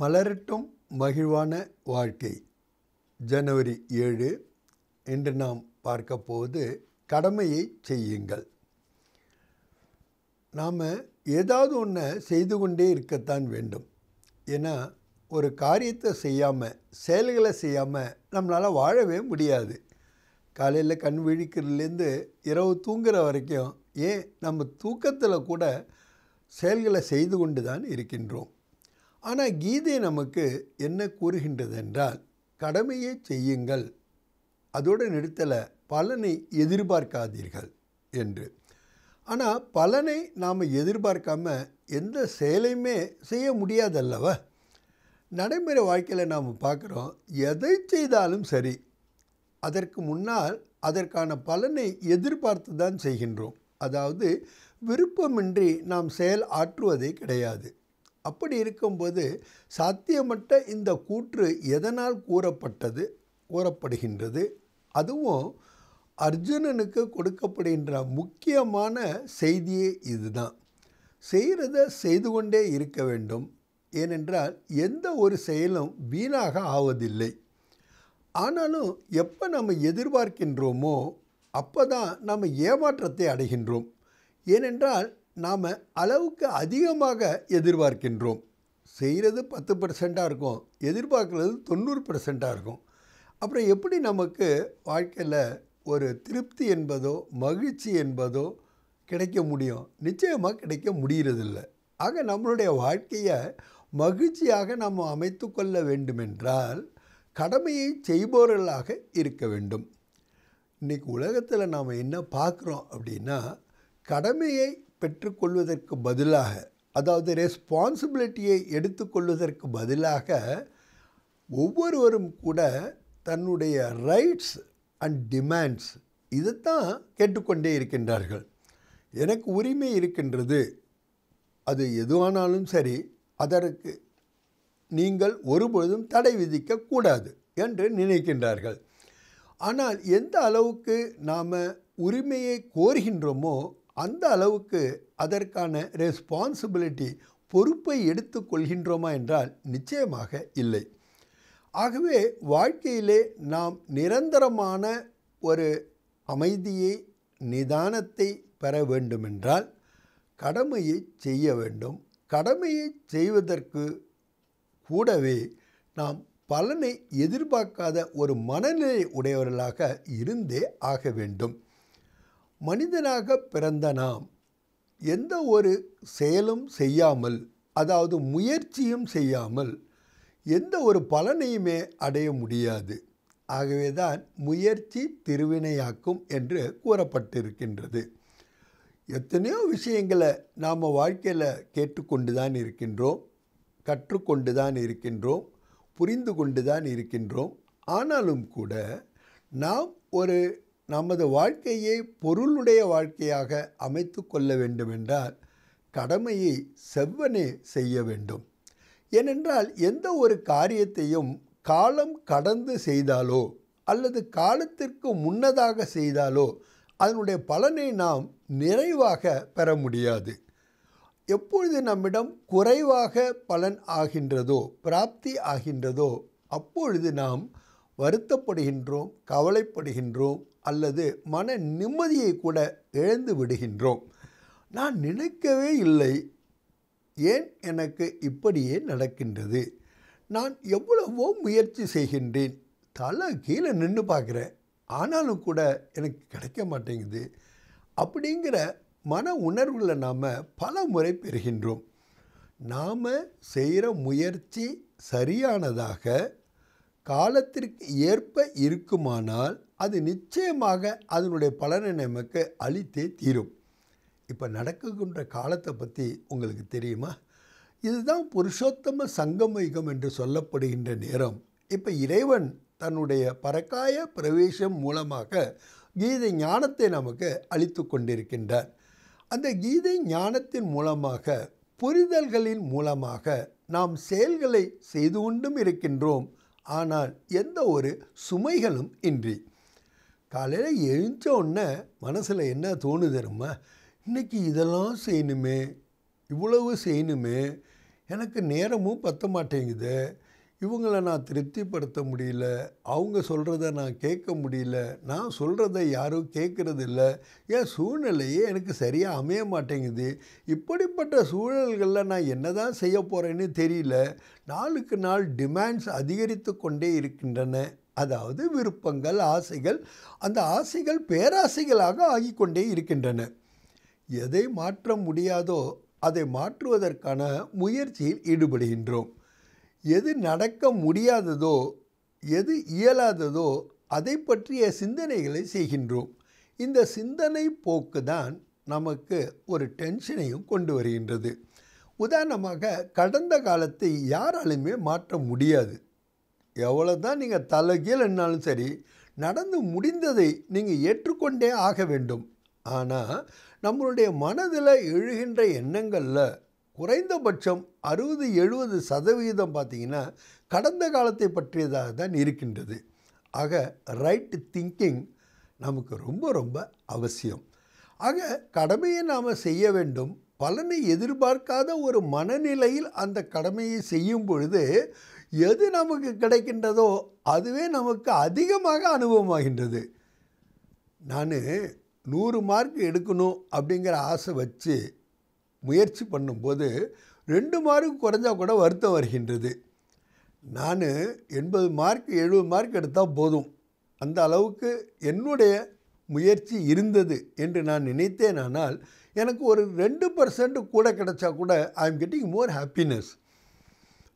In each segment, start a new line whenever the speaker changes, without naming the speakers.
மலரட்டும் மகிழ்வான வாழ்க்கை. ஜனவரி ஏழு இன்று நாம் பார்க்க போவது கடமையை செய்யுங்கள். நாம் ஏதாவது ஒன்றை செய்து கொண்டே இருக்கத்தான் வேண்டும். ஏன்னா ஒரு காரியத்தை செய்யாமல் செயல்களை செய்யாமல் நம்மளால் வாழவே முடியாது. காலையில் கண் விழிக்கிறதுலேருந்து இரவு தூங்குற வரைக்கும் ஏன் நம்ம தூக்கத்தில் கூட செயல்களை செய்து கொண்டு தான் இருக்கின்றோம்? ஆனால் கீதை நமக்கு என்ன கூறுகின்றது என்றால் கடமையை செய்யுங்கள். அதோடு நிறுத்தலை பலனை எதிர்பார்க்காதீர்கள் என்று. ஆனால் பலனை நாம் எதிர்பார்க்காம எந்த செயலையுமே செய்ய முடியாதல்லவா? நடைமுறை வாழ்க்கையில் நாம் பார்க்குறோம் எதை செய்தாலும் சரி அதற்கு முன்னால் அதற்கான பலனை எதிர்பார்த்து தான் செய்கின்றோம். அதாவது விருப்பமின்றி நாம் செயல் ஆற்றுவதே கிடையாது. அப்படி இருக்கும்போது சாத்தியமற்ற இந்த கூற்று எதனால் கூறப்பட்டது கூறப்படுகின்றது? அதுவும் அர்ஜுனனுக்கு கொடுக்கப்படுகின்ற முக்கியமான செய்தியே இதுதான். செய்கிறத செய்து கொண்டே இருக்க வேண்டும். ஏனென்றால் எந்த ஒரு செயலும் வீணாக ஆவதில்லை. ஆனாலும் எப்போ நம்ம எதிர்பார்க்கின்றோமோ அப்போ தான் நம்ம ஏமாற்றத்தை அடைகின்றோம். ஏனென்றால் நாம் அளவுக்கு அதிகமாக எதிர்பார்க்கின்றோம். செய்கிறது பத்து பர்சண்ட்டாக இருக்கும் எதிர்பார்க்குறது தொண்ணூறு பர்சண்ட்டாக இருக்கும். அப்புறம் எப்படி நமக்கு வாழ்க்கையில் ஒரு திருப்தி என்பதோ மகிழ்ச்சி என்பதோ கிடைக்க முடியும்? நிச்சயமாக கிடைக்க முடிகிறதில்ல ஆக நம்மளுடைய வாழ்க்கையை மகிழ்ச்சியாக நாம் அமைத்து கொள்ள வேண்டுமென்றால் கடமையை செய்பவர்களாக இருக்க வேண்டும். இன்றைக்கி உலகத்தில் நாம் என்ன பார்க்குறோம் அப்படின்னா கடமையை பெற்றுக்கொள்வதற்கு பதிலாக அதாவது ரெஸ்பான்சிபிலிட்டியை எடுத்துக்கொள்வதற்கு பதிலாக ஒவ்வொருவரும் கூட தன்னுடைய ரைட்ஸ் அண்ட் டிமாண்ட்ஸ் இதைத்தான் கேட்டுக்கொண்டே இருக்கின்றார்கள். எனக்கு உரிமை இருக்கின்றது. அது எதுவானாலும் சரி அதற்கு நீங்கள் ஒருபொழுதும் தடை விதிக்கக்கூடாது என்று நினைக்கின்றார்கள். ஆனால் எந்த அளவுக்கு நாம் உரிமையை கோருகின்றோமோ அந்த அளவுக்கு அதற்கான ரெஸ்பான்சிபிலிட்டி பொறுப்பை எடுத்துக்கொள்கின்றோமா என்றால் நிச்சயமாக இல்லை. ஆகவே வாழ்க்கையிலே நாம் நிரந்தரமான ஒரு அமைதியை நிதானத்தை பெற வேண்டுமென்றால் கடமையை செய்ய வேண்டும். கடமையை செய்வதற்கு கூடவே நாம் பலனை எதிர்பார்க்காத ஒரு மனநிலை உடையவர்களாக இருந்தே ஆக வேண்டும். மனிதனாக பிறந்த நாம் எந்த ஒரு செயலும் செய்யாமல் அதாவது முயற்சியும் செய்யாமல் எந்த ஒரு பலனையுமே அடைய முடியாது. ஆகவே தான் முயற்சி திருவினையாக்கும் என்று கூறப்பட்டிருக்கின்றது. எத்தனையோ விஷயங்களை நாம் வாழ்க்கையில் கேட்டுக்கொண்டு தான் இருக்கின்றோம் கற்றுக்கொண்டு தான் இருக்கின்றோம் புரிந்து கொண்டு தான் இருக்கின்றோம். ஆனாலும் கூட நாம் ஒரு நமது வாழ்க்கையை பொருளுடைய வாழ்க்கையாக அமைத்து கொள்ள வேண்டுமென்றால் கடமையை செவ்வனே செய்ய வேண்டும். ஏனென்றால் எந்த ஒரு காரியத்தையும் காலம் கடந்து செய்தாலோ அல்லது காலத்திற்கு முன்னதாக செய்தாலோ அதனுடைய பலனை நாம் நிறைவாக பெற முடியாது. எப்பொழுது நம்மிடம் குறைவாக பலன் ஆகின்றதோ பிராப்தி ஆகின்றதோ அப்பொழுது நாம் வருத்தப்படுகின்றோம் கவலைப்படுகின்றோம் அல்லது மன நிம்மதியை கூட இழந்து விடுகின்றோம். நான் நினைக்கவே இல்லை. ஏன் எனக்கு இப்படியே நடக்கின்றது? நான் எவ்வளவோ முயற்சி செய்கின்றேன். தலை கீழே நின்று பார்க்குறேன். ஆனாலும் கூட எனக்கு கிடைக்க மாட்டேங்குது. அப்படிங்கிற மன உணர்வில் நாம் பல முறை பெறுகின்றோம். நாம் செய்கிற முயற்சி சரியானதாக காலத்திற்கு ஏற்ப இருக்குமானால் அது நிச்சயமாக அதனுடைய பலனை நமக்கு அளித்தே தீரும். இப்போ நடக்குகின்ற காலத்தை பற்றி உங்களுக்கு தெரியுமா? இதுதான் புருஷோத்தம சங்கமயுகம் என்று சொல்லப்படுகின்ற நேரம். இப்போ இறைவன் தன்னுடைய பறக்காய பிரவேசம் மூலமாக கீதை ஞானத்தை நமக்கு அளித்து கொண்டிருக்கின்றார். அந்த கீதை ஞானத்தின் மூலமாக புரிதல்களின் மூலமாக நாம் செயல்களை செய்து கொண்டும் இருக்கின்றோம். ஆனால் எந்த ஒரு சுமைகளும் இன்றி. காலையில் எழுந்த உடனே மனசில் என்ன தோணுது தெரியுமா? இன்றைக்கி இதெல்லாம் செய்யணுமே இவ்வளவு செய்யணுமே எனக்கு நேரமும் பத்த மாட்டேங்குது இவங்களை நான் திருப்திப்படுத்த முடியல அவங்க சொல்கிறத நான் கேட்க முடியல நான் சொல்கிறத யாரும் கேட்குறது இல்லை. என் சூழ்நிலையே எனக்கு சரியாக அமைய மாட்டேங்குது. இப்படிப்பட்ட சூழல்களில் நான் என்ன தான் செய்ய போகிறேன்னு தெரியல. நாளுக்கு நாள் டிமாண்ட்ஸ் அதிகரித்து கொண்டே இருக்கின்றன. அதாவது விருப்பங்கள் ஆசைகள் அந்த ஆசைகள் பேராசைகளாக ஆகிக்கொண்டே இருக்கின்றன. எதை மாற்ற முடியாதோ அதை மாற்றுவதற்கான முயற்சியில் ஈடுபடுகின்றோம். எது நடக்க முடியாததோ எது இயலாததோ அதை பற்றிய சிந்தனைகளை செய்கின்றோம். இந்த சிந்தனை போக்கு தான் நமக்கு ஒரு டென்ஷனையும் கொண்டு வருகின்றது. உதாரணமாக கடந்த காலத்தை யாராலுமே மாற்ற முடியாது. எவ்வளோ தான் நீங்கள் தலைகீழ் என்னாலும் சரி நடந்து முடிந்ததை நீங்கள் ஏற்றுக்கொண்டே ஆக வேண்டும். ஆனால் நம்மளுடைய மனதில் எழுகின்ற எண்ணங்களில் குறைந்தபட்சம் அறுபது எழுபது சதவிகிதம் பார்த்திங்கன்னா கடந்த காலத்தை பற்றியதாக தான் இருக்கின்றது. ஆக ரைட் திங்கிங் நமக்கு ரொம்ப ரொம்ப அவசியம். ஆக கடமையை நாம் செய்ய வேண்டும். பலனை எதிர்பார்க்காத ஒரு மனநிலையில் அந்த கடமையை செய்யும் பொழுது எது நமக்கு கிடைக்கின்றதோ அதுவே நமக்கு அதிகமாக அனுபவமாகின்றது. நான் நூறு மார்க் எடுக்கணும் அப்படிங்கிற ஆசை வச்சு முயற்சி பண்ணும்போது ரெண்டு மார்க் குறைஞ்சா கூட வருத்தம் வருகின்றது. நான் எண்பது மார்க் எழுபது மார்க் எடுத்தால் போதும். அந்த அளவுக்கு என்னுடைய முயற்சி இருந்தது என்று நான் நினைத்தேன். ஆனால் எனக்கு ஒரு ரெண்டு பர்சன்ட் கூட கிடைச்சா கூட I am getting more happiness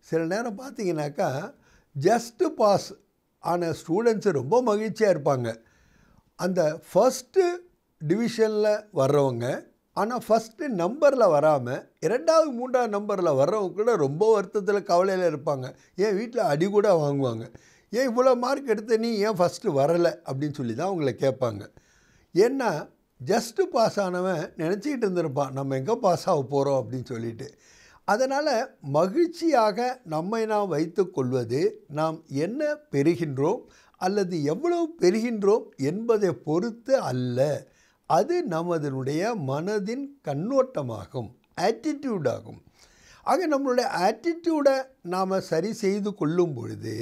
சில நேரம் பார்த்தீங்கன்னாக்கா ஜஸ்ட்டு பாஸ் ஆன ஸ்டூடெண்ட்ஸு ரொம்ப மகிழ்ச்சியாக இருப்பாங்க. அந்த ஃபஸ்ட்டு டிவிஷனில் வர்றவங்க ஆனால் ஃபஸ்ட்டு நம்பரில் வராமல் இரண்டாவது மூன்றாவது நம்பரில் வர்றவங்க கூட ரொம்ப வருத்தத்தில் கவலையில் இருப்பாங்க. ஏன் வீட்டில் அடி கூட வாங்குவாங்க. ஏன் இவ்வளோ மார்க் எடுத்த நீ ஏன் ஃபஸ்ட்டு வரலை? அப்படின்னு சொல்லி தான் அவங்கள கேட்பாங்க. ஏன்னா ஜஸ்ட்டு பாஸ் ஆனவன் நினச்சிக்கிட்டு இருந்திருப்பான். நம்ம எங்கே பாஸ் ஆக போகிறோம் அப்படின்னு சொல்லிட்டு. அதனால் மகிழ்ச்சியாக நம்மை நாம் வைத்து கொள்வது நாம் என்ன பெறுகின்றோம் அல்லது எவ்வளவு பெறுகின்றோம் என்பதை பொறுத்து அல்ல. அது நமதனுடைய மனதின் கண்ணோட்டமாகும் ஆட்டிடியூடாகும் ஆக நம்மளுடைய ஆட்டிடியூடை நாம் சரி செய்து கொள்ளும் பொழுது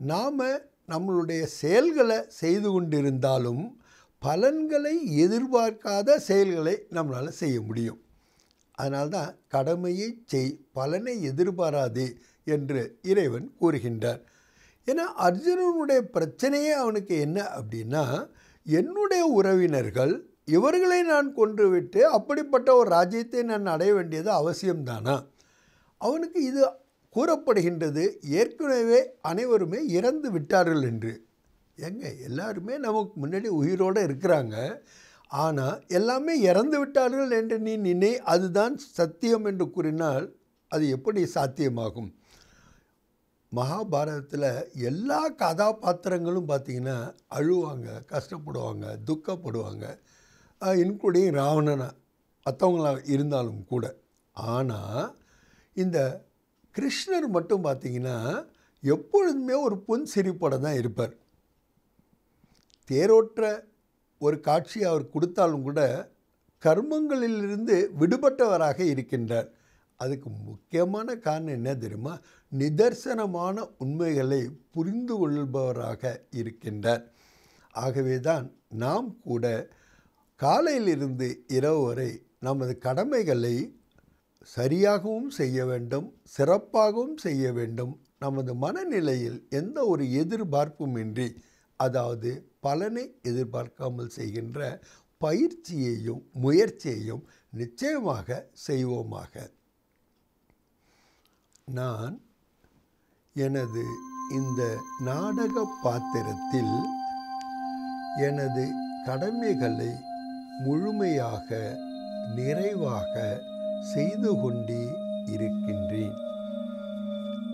நாம் நம்மளுடைய செயல்களை செய்து கொண்டிருந்தாலும் பலன்களை எதிர்பார்க்காத செயல்களை நம்மளால் செய்ய முடியும். அதனால்தான் கடமையை செய் பலனை எதிர்பாராதே என்று இறைவன் கூறுகின்றார். ஏன்னா அர்ஜுனனுடைய பிரச்சனையே அவனுக்கு என்ன அப்படின்னா என்னுடைய உறவினர்கள் இவர்களை நான் கொன்றுவிட்டு அப்படிப்பட்ட ஒரு ராஜ்யத்தை நான் அடைய வேண்டியது அவசியம்தானா? அவனுக்கு இது கூறப்படுகின்றது ஏற்கனவே அனைவருமே இறந்து விட்டார்கள் என்று. எங்க? எல்லாருமே நமக்கு முன்னாடி உயிரோடு இருக்கிறாங்க. ஆனால் எல்லாமே இறந்து விட்டார்கள் என்று நீ நினை அதுதான் சத்தியம் என்று கூறினால் அது எப்படி சாத்தியமாகும்? மகாபாரதத்தில் எல்லா கதாபாத்திரங்களும் பார்த்திங்கன்னா அழுவாங்க கஷ்டப்படுவாங்க துக்கப்படுவாங்க. இன்க்ளூடிங் ராவணனை மற்றவங்களாக இருந்தாலும் கூட. ஆனால் இந்த கிருஷ்ணர் மட்டும் பார்த்திங்கன்னா எப்பொழுதுமே ஒரு புன் சிரிப்போட தான் இருப்பார். தேரோற்ற ஒரு காட்சி அவர் கொடுத்தாலும் கூட கர்மங்களிலிருந்து விடுபட்டவராக இருக்கின்றார். அதுக்கு முக்கியமான காரணம் என்ன தெரியுமா? நிதர்சனமான உண்மைகளை புரிந்து கொள்பவராக இருக்கின்றார். ஆகவே தான் நாம் கூட காலையிலிருந்து இரவு வரை நமது கடமைகளை சரியாகவும் செய்ய வேண்டும் சிறப்பாகவும் செய்ய வேண்டும். நமது மனநிலையில் எந்த ஒரு எதிர்பார்ப்புமின்றி அதாவது பலனை எதிர்பார்க்காமல் செய்கின்ற பயிற்சியையும் முயற்சியையும் நிச்சயமாக செய்வோமாக. நான் எனது இந்த நாடக பாத்திரத்தில் எனது கடமைகளை முழுமையாக நிறைவாக செய்து கொண்டே இருக்கின்றேன்.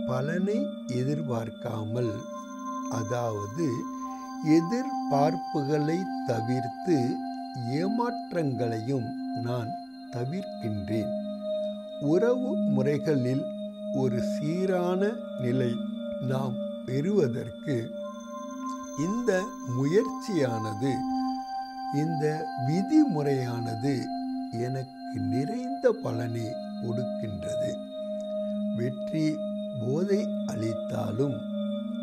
பலனை எதிர்பார்க்காமல் அதாவது எதிர்பார்ப்புகளை தவிர்த்து ஏமாற்றங்களையும் நான் தவிர்க்கின்றேன். உறவு முறைகளில் ஒரு சீரான நிலை நாம் பெறுவதற்கு இந்த முயற்சியானது இந்த விதிமுறையானது எனக்கு நிறைந்த பலனை கொடுக்கின்றது. வெற்றி போதை அளித்தாலும்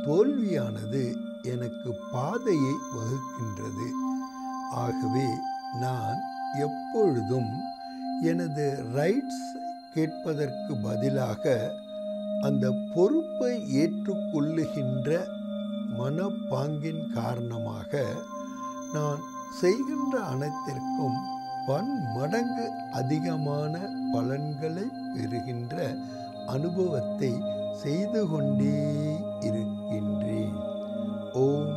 தோல்வியானது எனக்கு பாதையை வகுக்கின்றது. ஆகவே நான் எப்பொழுதும் எனது ரைட்ஸ் கேட்பதற்கு பதிலாக அந்த பொறுப்பை ஏற்றுக்கொள்ளுகின்ற மனப்பாங்கின் காரணமாக நான் செய்கின்ற அனைத்திற்கும் பன்மடங்கு அதிகமான பலன்களை பெறுகின்ற அனுபவத்தை செய்து கொண்டே இருக்கின்றேன். ஓம்